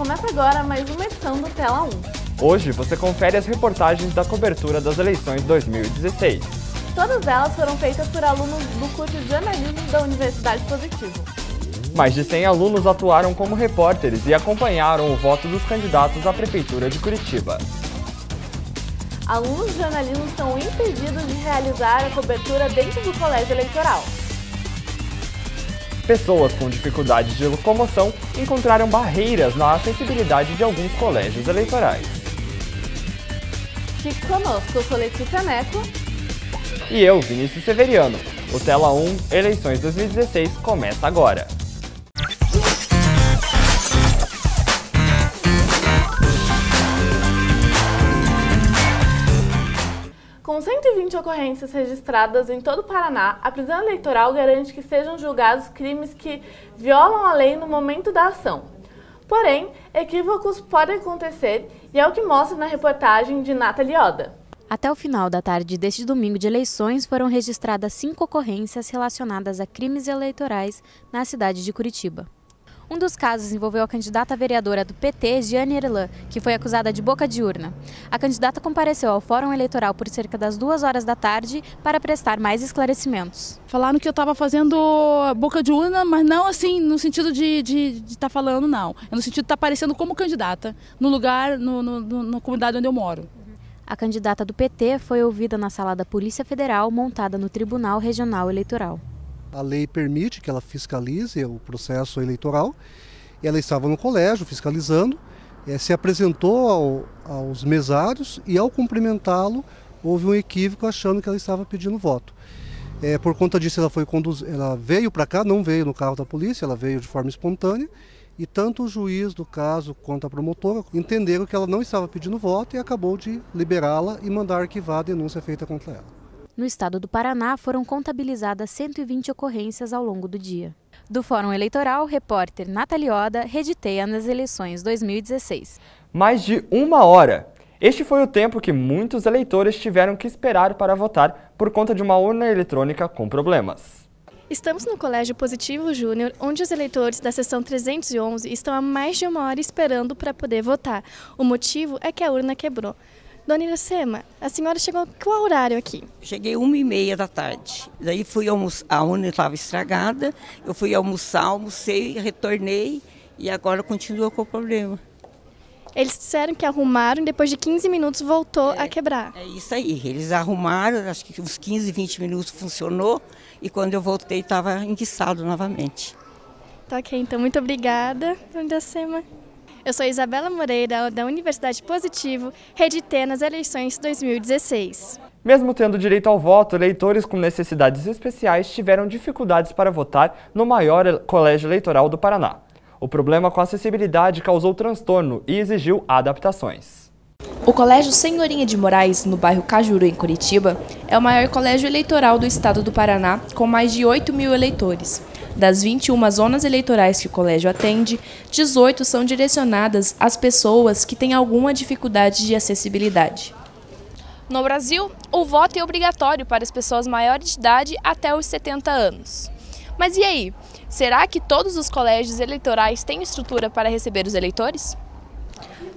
Começa agora mais uma edição do Tela 1. Hoje você confere as reportagens da cobertura das eleições 2016. Todas elas foram feitas por alunos do curso de jornalismo da Universidade Positivo. Mais de 100 alunos atuaram como repórteres e acompanharam o voto dos candidatos à Prefeitura de Curitiba. Alunos de jornalismo são impedidos de realizar a cobertura dentro do colégio eleitoral. Pessoas com dificuldade de locomoção encontraram barreiras na acessibilidade de alguns colégios eleitorais. Fique conosco, eu sou Letícia Neco. E eu, Vinícius Severiano. O Tela 1 Eleições 2016 começa agora. 120 ocorrências registradas em todo o Paraná, a prisão eleitoral garante que sejam julgados crimes que violam a lei no momento da ação. Porém, equívocos podem acontecer e é o que mostra na reportagem de Nathalie Oda. Até o final da tarde deste domingo de eleições, foram registradas cinco ocorrências relacionadas a crimes eleitorais na cidade de Curitiba. Um dos casos envolveu a candidata vereadora do PT, Giane Erlan, que foi acusada de boca de urna. A candidata compareceu ao Fórum Eleitoral por cerca das duas horas da tarde para prestar mais esclarecimentos. Falaram que eu estava fazendo boca de urna, mas não assim no sentido de estar tá falando, não. É no sentido de estar tá aparecendo como candidata no lugar, no, no, no, na comunidade onde eu moro. A candidata do PT foi ouvida na sala da Polícia Federal, montada no Tribunal Regional Eleitoral. A lei permite que ela fiscalize o processo eleitoral. Ela estava no colégio fiscalizando, é, se apresentou ao, aos mesários e, ao cumprimentá-lo, houve um equívoco achando que ela estava pedindo voto. É, por conta disso, ela, foi conduz... ela veio para cá, não veio no carro da polícia, ela veio de forma espontânea. E tanto o juiz do caso quanto a promotora entenderam que ela não estava pedindo voto e acabou de liberá-la e mandar arquivar a denúncia feita contra ela. No estado do Paraná, foram contabilizadas 120 ocorrências ao longo do dia. Do Fórum Eleitoral, repórter Nathalie Oda, Rediteia nas eleições 2016. Mais de uma hora. Este foi o tempo que muitos eleitores tiveram que esperar para votar por conta de uma urna eletrônica com problemas. Estamos no Colégio Positivo Júnior, onde os eleitores da seção 311 estão há mais de uma hora esperando para poder votar. O motivo é que a urna quebrou. Dona Iracema, a senhora chegou qual horário aqui? Cheguei uma e meia da tarde. Daí fui almoçar, a urna estava estragada, eu fui almoçar, almocei, retornei e agora continua com o problema. Eles disseram que arrumaram e depois de 15 minutos voltou é, a quebrar. É isso aí, eles arrumaram, acho que uns 15, 20 minutos funcionou e quando eu voltei estava enguiçado novamente. Tá ok, então muito obrigada, Dona Iracema. Eu sou Isabela Moreira, da Universidade Positivo, Rede T nas eleições 2016. Mesmo tendo direito ao voto, eleitores com necessidades especiais tiveram dificuldades para votar no maior colégio eleitoral do Paraná. O problema com a acessibilidade causou transtorno e exigiu adaptações. O Colégio Senhorinha de Moraes, no bairro Cajuru, em Curitiba, é o maior colégio eleitoral do estado do Paraná, com mais de 8 mil eleitores. Das 21 zonas eleitorais que o colégio atende, 18 são direcionadas às pessoas que têm alguma dificuldade de acessibilidade. No Brasil, o voto é obrigatório para as pessoas maiores de idade até os 70 anos. Mas e aí? Será que todos os colégios eleitorais têm estrutura para receber os eleitores?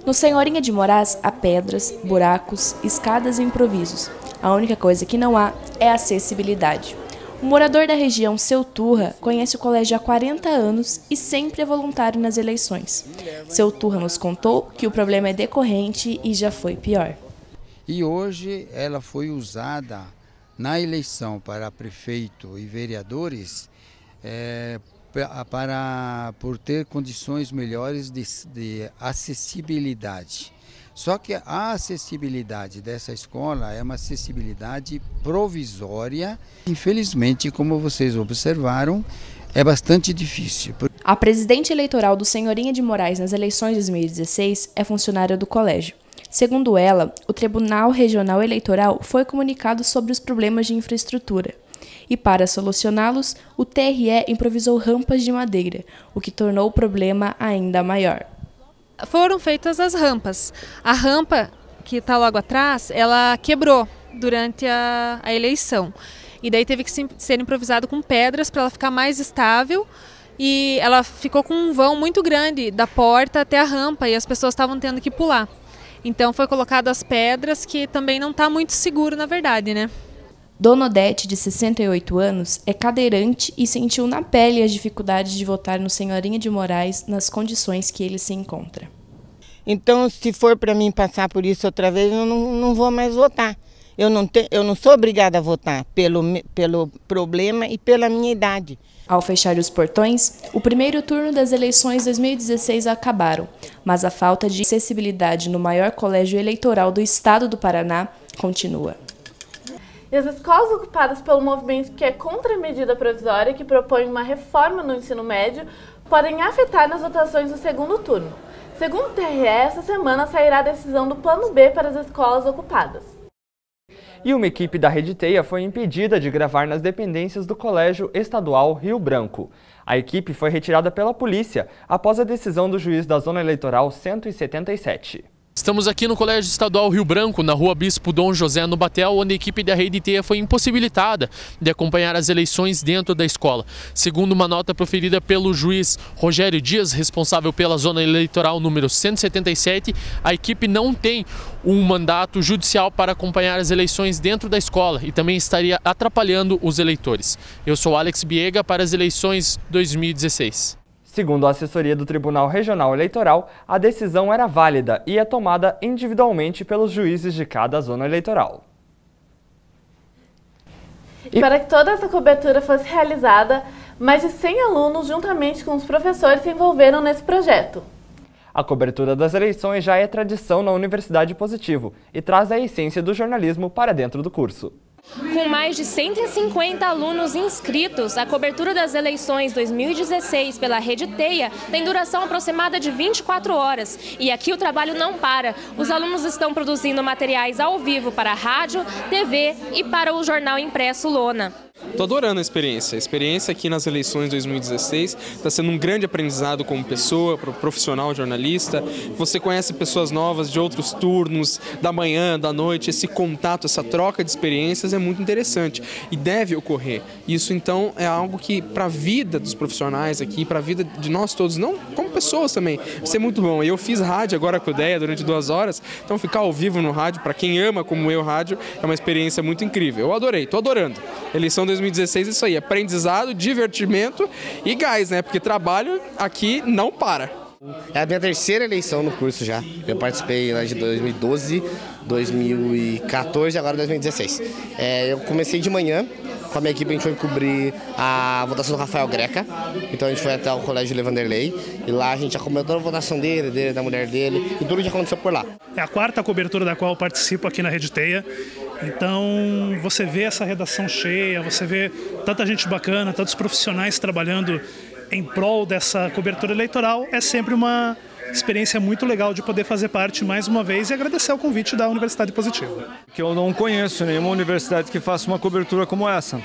No Senhorinha de Moraes há pedras, buracos, escadas e improvisos. A única coisa que não há é acessibilidade. O morador da região, Seu Turra, conhece o colégio há 40 anos e sempre é voluntário nas eleições. Seu Turra nos contou que o problema é decorrente e já foi pior. E hoje ela foi usada na eleição para prefeito e vereadores é, para por ter condições melhores de, de acessibilidade. Só que a acessibilidade dessa escola é uma acessibilidade provisória. Infelizmente, como vocês observaram, é bastante difícil. A presidente eleitoral do Senhorinha de Moraes nas eleições de 2016 é funcionária do colégio. Segundo ela, o Tribunal Regional Eleitoral foi comunicado sobre os problemas de infraestrutura. E para solucioná-los, o TRE improvisou rampas de madeira, o que tornou o problema ainda maior foram feitas as rampas. A rampa que está logo atrás, ela quebrou durante a, a eleição. E daí teve que ser improvisado com pedras para ela ficar mais estável e ela ficou com um vão muito grande da porta até a rampa e as pessoas estavam tendo que pular. Então foi colocado as pedras, que também não está muito seguro, na verdade, né? Dona Odete, de 68 anos, é cadeirante e sentiu na pele as dificuldades de votar no Senhorinha de Moraes nas condições que ele se encontra. Então, se for para mim passar por isso outra vez, eu não, não vou mais votar. Eu não, te, eu não sou obrigada a votar pelo, pelo problema e pela minha idade. Ao fechar os portões, o primeiro turno das eleições 2016 acabaram, mas a falta de acessibilidade no maior colégio eleitoral do estado do Paraná continua. E as escolas ocupadas pelo movimento que é contra a medida provisória que propõe uma reforma no ensino médio podem afetar nas votações do segundo turno. Segundo o TRE, essa semana sairá a decisão do Plano B para as escolas ocupadas. E uma equipe da Rede Teia foi impedida de gravar nas dependências do Colégio Estadual Rio Branco. A equipe foi retirada pela polícia após a decisão do juiz da Zona Eleitoral 177. Estamos aqui no Colégio Estadual Rio Branco, na rua Bispo Dom José no Batel, onde a equipe da Rede Teia foi impossibilitada de acompanhar as eleições dentro da escola. Segundo uma nota proferida pelo juiz Rogério Dias, responsável pela zona eleitoral número 177, a equipe não tem um mandato judicial para acompanhar as eleições dentro da escola e também estaria atrapalhando os eleitores. Eu sou Alex Biega para as eleições 2016. Segundo a assessoria do Tribunal Regional Eleitoral, a decisão era válida e é tomada individualmente pelos juízes de cada zona eleitoral. E para que toda essa cobertura fosse realizada, mais de 100 alunos, juntamente com os professores, se envolveram nesse projeto. A cobertura das eleições já é tradição na Universidade Positivo e traz a essência do jornalismo para dentro do curso. Com mais de 150 alunos inscritos, a cobertura das eleições 2016 pela Rede Teia tem duração aproximada de 24 horas. E aqui o trabalho não para. Os alunos estão produzindo materiais ao vivo para a rádio, TV e para o jornal impresso Lona. Estou adorando a experiência. A experiência aqui nas eleições 2016 está sendo um grande aprendizado como pessoa, profissional, jornalista. Você conhece pessoas novas de outros turnos, da manhã, da noite. Esse contato, essa troca de experiências é muito interessante e deve ocorrer. Isso então é algo que para a vida dos profissionais aqui, para a vida de nós todos, não como pessoas também, vai ser muito bom. Eu fiz rádio agora com o Deia durante duas horas, então ficar ao vivo no rádio, para quem ama como eu rádio, é uma experiência muito incrível. Eu adorei, estou adorando. Eleição 2016 é isso aí, aprendizado, divertimento e gás, né? Porque trabalho aqui não para. É a minha terceira eleição no curso já. Eu participei lá de 2012, 2014 e agora 2016. É, eu comecei de manhã, com a minha equipe a gente foi cobrir a votação do Rafael Greca. Então a gente foi até o colégio Levanderley e lá a gente acompanhou toda a votação dele, dele, da mulher dele e tudo que aconteceu por lá. É a quarta cobertura da qual eu participo aqui na Rede Teia. Então você vê essa redação cheia, você vê tanta gente bacana, tantos profissionais trabalhando em prol dessa cobertura eleitoral, é sempre uma experiência muito legal de poder fazer parte mais uma vez e agradecer o convite da Universidade Positiva. Que eu não conheço nenhuma universidade que faça uma cobertura como essa.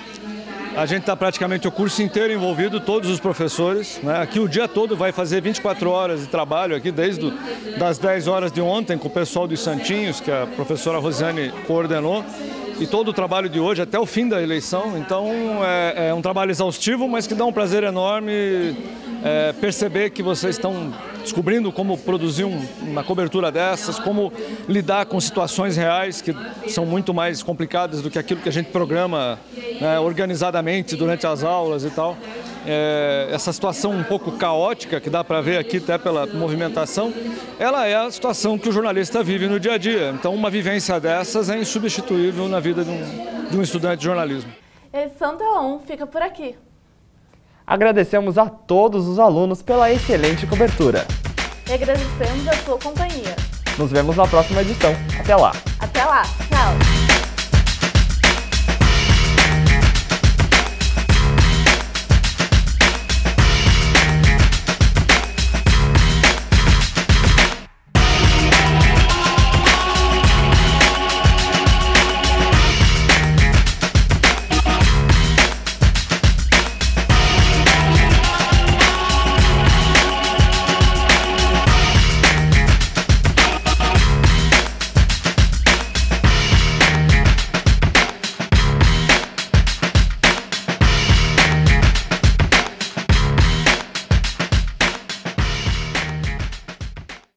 A gente está praticamente o curso inteiro envolvido, todos os professores. Né? Aqui o dia todo vai fazer 24 horas de trabalho, aqui desde do, das 10 horas de ontem com o pessoal dos Santinhos, que a professora Rosiane coordenou e todo o trabalho de hoje até o fim da eleição. Então é, é um trabalho exaustivo, mas que dá um prazer enorme é, perceber que vocês estão descobrindo como produzir um, uma cobertura dessas, como lidar com situações reais que são muito mais complicadas do que aquilo que a gente programa né, organizadamente durante as aulas e tal. É, essa situação um pouco caótica que dá para ver aqui até pela movimentação, ela é a situação que o jornalista vive no dia a dia. Então, uma vivência dessas é insubstituível na vida de um, de um estudante de jornalismo. Edição da 1 fica por aqui. Agradecemos a todos os alunos pela excelente cobertura. E agradecemos a sua companhia. Nos vemos na próxima edição. Até lá. Até lá.